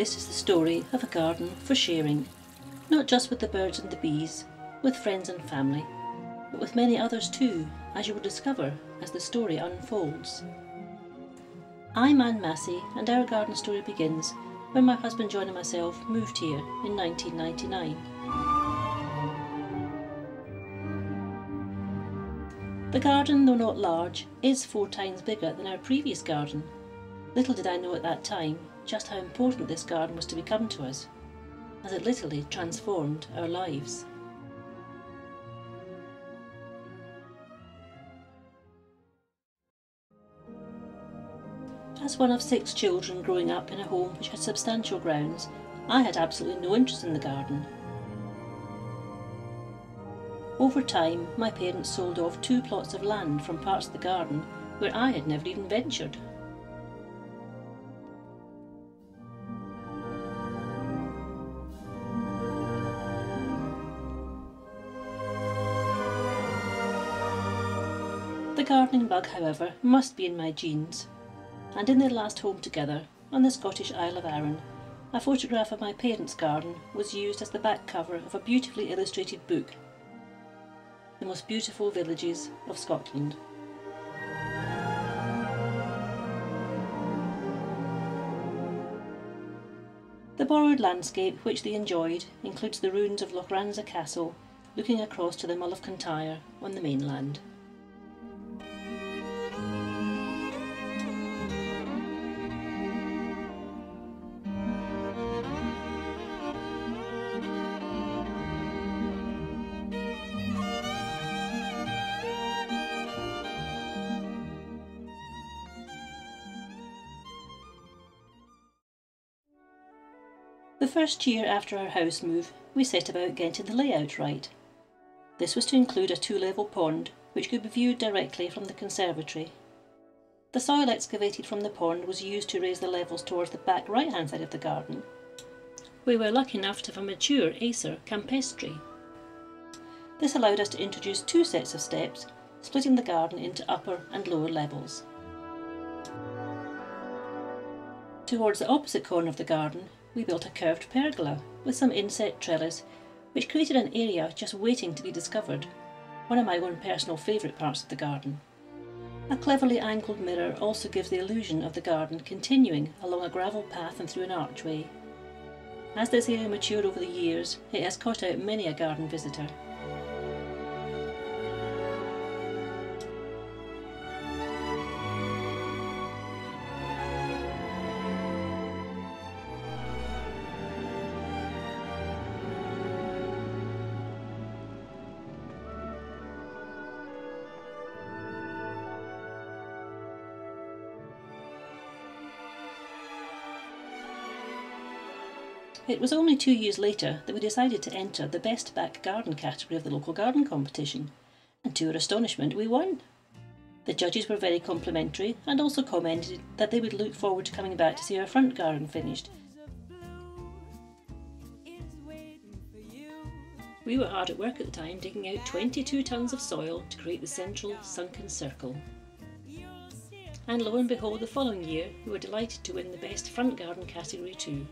This is the story of a garden for sharing, not just with the birds and the bees, with friends and family, but with many others too, as you will discover as the story unfolds. I'm Anne Massey, and our garden story begins when my husband John and myself moved here in 1999. The garden, though not large, is four times bigger than our previous garden. Little did I know at that time just how important this garden was to become to us, as it literally transformed our lives. As one of six children growing up in a home which had substantial grounds, I had absolutely no interest in the garden over time, my parents sold off two plots of land from parts of the garden where I had never even ventured. The gardening bug, however, must be in my genes, and in their last home together, on the Scottish Isle of Arran, a photograph of my parents' garden was used as the back cover of a beautifully illustrated book the most beautiful villages of Scotland. The borrowed landscape which they enjoyed includes the ruins of Lochranza Castle looking across to the Mull of Kintyre on the mainland. The first year after our house move, we set about getting the layout right. This was to include a two-level pond, which could be viewed directly from the conservatory. The soil excavated from the pond was used to raise the levels towards the back right-hand side of the garden. We were lucky enough to have a mature Acer campestre. This allowed us to introduce two sets of steps, splitting the garden into upper and lower levels. Towards the opposite corner of the garden, we built a curved pergola with some inset trellis, which created an area just waiting to be discovered, one of my own personal favourite parts of the garden. A cleverly angled mirror also gives the illusion of the garden continuing along a gravel path and through an archway. As this area matured over the years, it has caught out many a garden visitor. It was only two years later that we decided to enter the Best Back Garden category of the local garden competition, and to our astonishment, we won. The judges were very complimentary and also commented that they would look forward to coming back to see our front garden finished. We were hard at work at the time digging out 22 tonnes of soil to create the central sunken circle. And lo and behold, the following year we were delighted to win the Best Front Garden category too.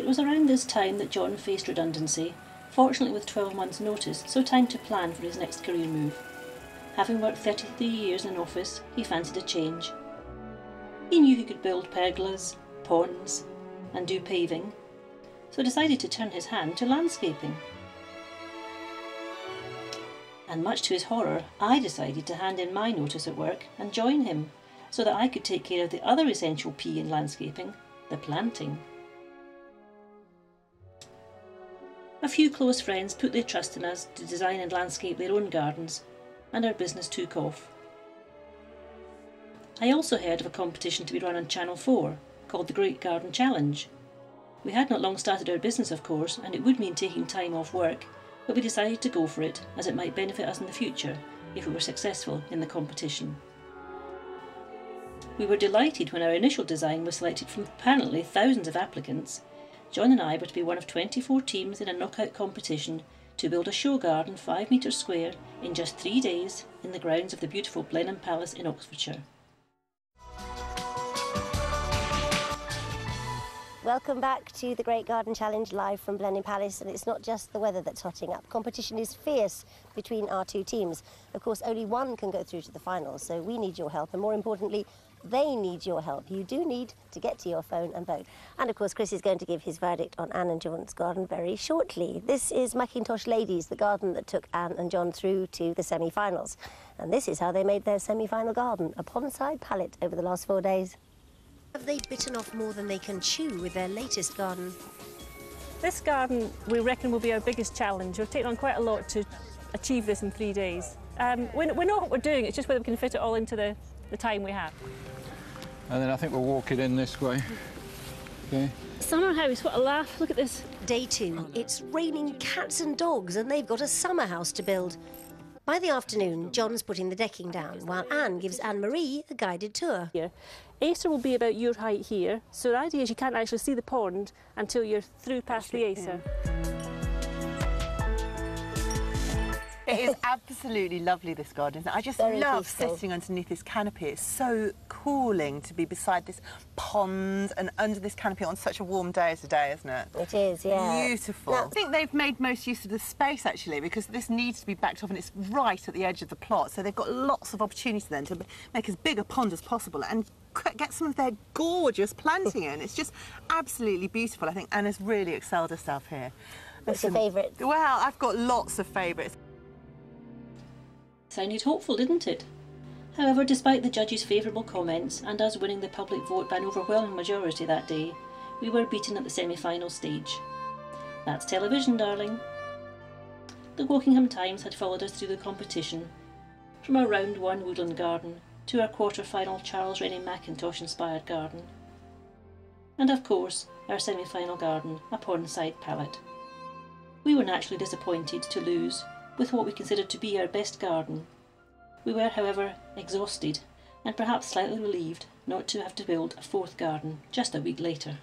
It was around this time that John faced redundancy, fortunately with 12 months' notice, so time to plan for his next career move. Having worked 33 years in an office, he fancied a change. He knew he could build pergolas, ponds, and do paving, so decided to turn his hand to landscaping. And much to his horror, I decided to hand in my notice at work and join him, so that I could take care of the other essential P in landscaping, the planting. A few close friends put their trust in us to design and landscape their own gardens, and our business took off. I also heard of a competition to be run on Channel 4 called the Great Garden Challenge. We had not long started our business, of course, and it would mean taking time off work, but we decided to go for it as it might benefit us in the future if we were successful in the competition. We were delighted when our initial design was selected from apparently thousands of applicants. John and I were to be one of 24 teams in a knockout competition to build a show garden 5 metres square in just three days in the grounds of the beautiful Blenheim Palace in Oxfordshire. Welcome back to the Great Garden Challenge live from Blenheim Palace and it's not just the weather that's hotting up. Competition is fierce between our two teams. Of course only one can go through to the finals so we need your help and more importantly they need your help. You do need to get to your phone and vote. And of course Chris is going to give his verdict on Anne and John's garden very shortly. This is Mackintosh Ladies, the garden that took Anne and John through to the semi-finals. And this is how they made their semi-final garden, a pond-side palette over the last four days. Have they bitten off more than they can chew with their latest garden? This garden, we reckon, will be our biggest challenge. We've taken on quite a lot to achieve this in three days. Um, we, we know what we're doing, it's just whether we can fit it all into the, the time we have. And then I think we'll walk it in this way. Okay. Summer house, what a laugh. Look at this. Day two. It's raining cats and dogs and they've got a summer house to build. By the afternoon, John's putting the decking down, while Anne gives Anne-Marie a guided tour. Here. Acer will be about your height here, so the idea is you can't actually see the pond until you're through past the Acer. It is absolutely lovely, this garden. I just Very love peaceful. sitting underneath this canopy. It's so cooling to be beside this pond and under this canopy on such a warm day as today, isn't it? It is, yeah. Beautiful. Now- I think they've made most use of the space actually because this needs to be backed off and it's right at the edge of the plot. So they've got lots of opportunity then to make as big a pond as possible and get some of their gorgeous planting in. It's just absolutely beautiful. I think Anna's really excelled herself here. What's your favourite? Well, I've got lots of favourites. Sounded hopeful, didn't it? However, despite the judges' favourable comments and us winning the public vote by an overwhelming majority that day, we were beaten at the semi final stage. That's television, darling. The Wokingham Times had followed us through the competition, from our round one woodland garden to our quarter final Charles Rennie Mackintosh inspired garden. And of course, our semi final garden, a pondside palette. We were naturally disappointed to lose with what we considered to be our best garden. We were, however, exhausted and perhaps slightly relieved not to have to build a fourth garden just a week later.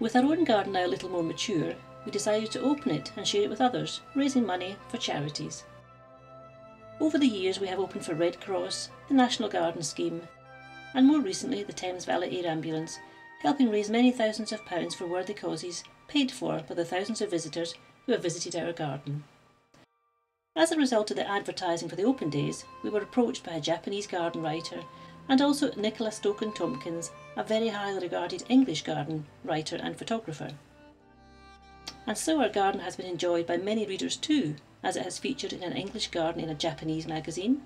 With our own garden now a little more mature, we decided to open it and share it with others, raising money for charities. Over the years, we have opened for Red Cross, the National Garden Scheme, and more recently the Thames Valley Air Ambulance, helping raise many thousands of pounds for worthy causes paid for by the thousands of visitors who have visited our garden. As a result of the advertising for the open days, we were approached by a Japanese garden writer and also Nicholas Stocken Tomkins, a very highly regarded English garden writer and photographer. And so our garden has been enjoyed by many readers too, as it has featured in an English garden in a Japanese magazine,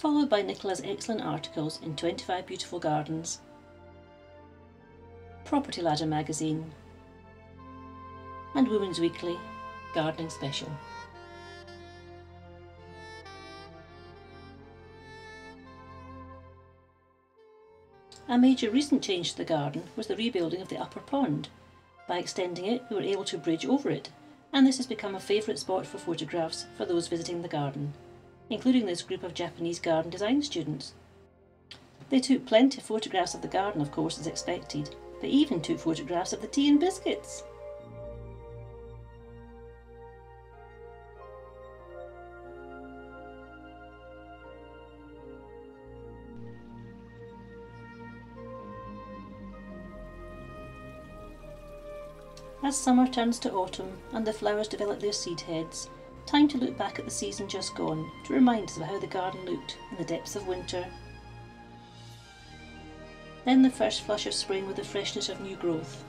followed by Nicola's excellent articles in 25 Beautiful Gardens, Property Ladder magazine, and Women's Weekly Gardening Special. A major recent change to the garden was the rebuilding of the upper pond. By extending it, we were able to bridge over it, and this has become a favourite spot for photographs for those visiting the garden, including this group of Japanese garden design students. They took plenty of photographs of the garden, of course, as expected. They even took photographs of the tea and biscuits. As summer turns to autumn and the flowers develop their seed heads, time to look back at the season just gone to remind us of how the garden looked in the depths of winter. Then the first flush of spring with the freshness of new growth.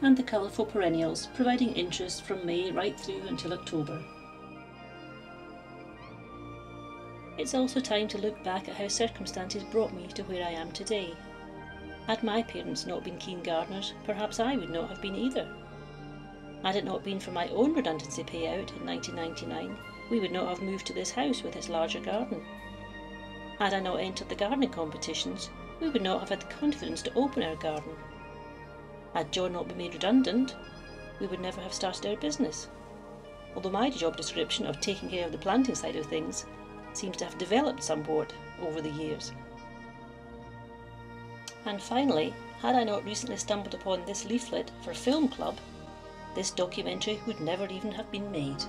And the colourful perennials providing interest from May right through until October. It's also time to look back at how circumstances brought me to where I am today. Had my parents not been keen gardeners, perhaps I would not have been either. Had it not been for my own redundancy payout in 1999, we would not have moved to this house with its larger garden. Had I not entered the gardening competitions, we would not have had the confidence to open our garden. Had John not been made redundant, we would never have started our business. Although my job description of taking care of the planting side of things seems to have developed somewhat over the years. And finally, had I not recently stumbled upon this leaflet for a Film Club, this documentary would never even have been made.